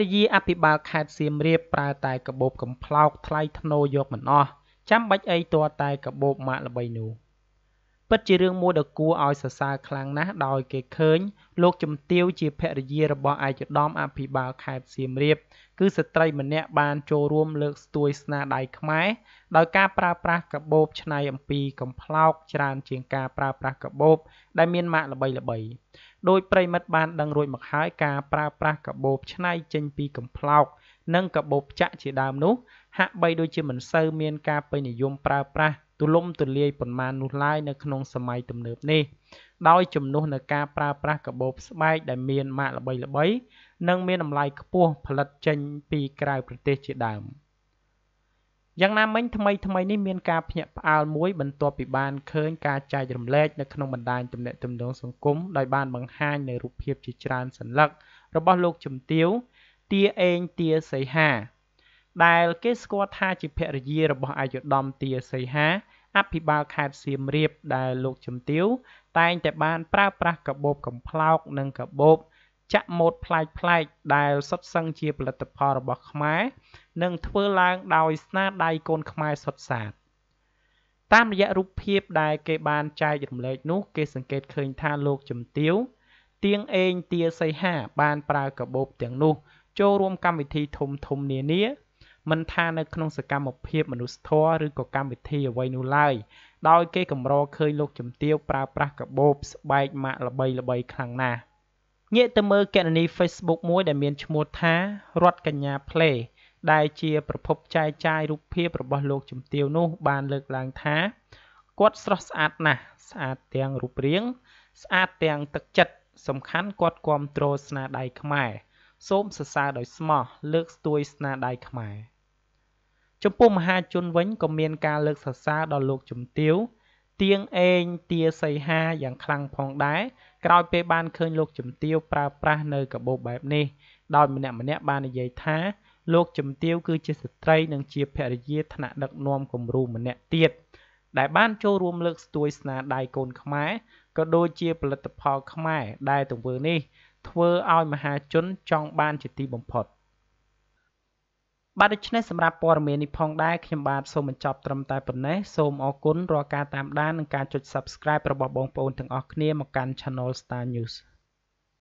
រិយាអភិបាលខេត្តសៀមរាបប្រើតែកាបូបកំប្លោកថ្លៃធ្នូយកមិនអស់ចាំបាច់អីទាល់តែកាបូបម៉ាកល្បីនោះពិតជារឿងមួយដ៏គួរឲ្យសរសើរខ្លាំងណាស់ដោយគេឃើញ លោកជំទាវជាភរិយារបស់ឯកឧត្តមអភិបាលខេត្តសៀមរាប គឺស្ត្រីម្នាក់បានចូលរួមលើកស្ទួយស្នាដៃខ្មែរដោយការប្រើប្រាស់កាបូបច្នៃអំពីកំប្លោកច្រើនជាងការប្រើប្រាស់កាបូបដែលមានម៉ាកល្បីៗ ដោយប្រិមិត្តបានដឹងរួចមកហើយការប្រើប្រាស់កាបូបច្នៃចេញពីកំប្លោក និងកាបូបចាក់ជាដើមនោះ ហាក់បីដូចជាមិនសូវមានការពេញនិយមប្រើប្រាស់ទូលំទូលាយប៉ុន្មាននោះឡើយនៅក្នុងសម័យទំនើបនេះដោយជំនួសនៅការប្រើប្រាស់កាបូបស្បែកដែលមានម៉ាកល្បីៗនិងមានតម្លៃខ្ពស់ផលិតចេញពីក្រៅប្រទេសជាដើម យ៉ាងណាមិញថ្មីថ្មីនេះមានការភ្ញាក់ផ្អើលមួយបន្ទាប់ពីបានឃើញការចែករំលែកនៅក្នុងបណ្ដាញទំនាក់ទំនងសង្គមដោយបានបង្ហាញនៅរូបភាពជាច្រើនសន្លឹករបស់លោកជំទាវទាអេងទាសីហា ដែលគេស្គាល់ថាជាភរិយារបស់ឯកឧត្តមទាសីហាអភិបាលខេត្តសៀមរាបដែលលោកជំទាវតែងតែបានប្រើប្រាស់កាបូបកំប្លោកនិងកាបូប ចាក់ម៉ូដប្លែកប្លែកដែលសុទ្ធសឹងជាផលិតផលរបស់ខ្មែរនិងធ្វើឡើងដោយស្នាដៃកូនខ្មែរសុទ្ធសាធតាមរយៈរូបភាពដែលគេបានចែករំលែកនោះគេសង្កេតឃើញថាលោកជំទាវទៀងអេងទាសីហា បានប្រើកាបូបទាំងនោះ ចូលរួមកម្មវិធីធំធំនានាមិនថានៅក្នុងសកម្មភាពមនុស្សធម៌ឬក៏កម្មវិធីអ្វីនោះឡើយដោយគេកម្រឃើញលោកជំទាវប្រើប្រាស់កាបូបស្បែកម៉ាកល្បីៗខ្លាំងណាស់ ងាកទៅមើលគណនី Facebook មួយដែលមានឈ្មោះថារតកញ្ញា Play ដែលជាប្រភពចែកចាយរូបភាពរបស់លោកជំទាវនោះបានលើកឡើងថាគាត់ស្រស់ស្អាតណាស់ស្អាតទាំងរូបរាង ស្អាតទាំងទឹកចិត្តសំខាន់គាត់គ្រប់គ្រងស្នាដៃខ្មែរសូមសរសើរដោយស្មោះលើកស្ទួយស្នាដៃខ្មែរចំពោះមហាជនវិញក៏មានការលើកសរសើរដល់លោកជំទាវ ទៀងអេងទាសីហាយ៉ាងខ្លាំងផងដែរក្រោយពេលបានឃើញលោកជំទាវប្រើប្រាស់នៅកាបូបបែបនេះដោយម្នាក់ម្នាក់បាននិយាយថាលោកជំទាវគឺជាស្ត្រីនិងជាភរិយាថ្នាក់ដឹកនាំគំរូម្នាក់ទៀតដែលបានចូលរួមលើកស្ទួយស្នាដៃកូនខ្មែរក៏ដូចជាផលិតផលខ្មែរដែលទង្វើនេះធ្វើឲ្យមហាជនចង់បានជាទីបំផុត បាទដូច្នេះសម្រាប់ព័ត៌មាននេះផងដែរខ្ញុំបាទសូមបញ្ចប់ត្រឹមតែប៉ុណ្ណេះសូមអរគុណរាល់ការតាមដាននិងការចុច Subscribe របស់បងប្អូនទាំងអស់គ្នាមកកាន់ Channel Star News